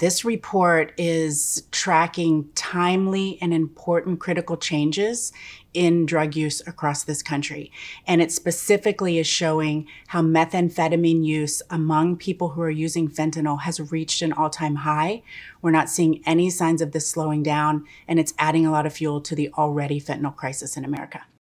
This report is tracking timely and important critical changes in drug use across this country. And it specifically is showing how methamphetamine use among people who are using fentanyl has reached an all time high. We're not seeing any signs of this slowing down, and it's adding a lot of fuel to the already fentanyl crisis in America.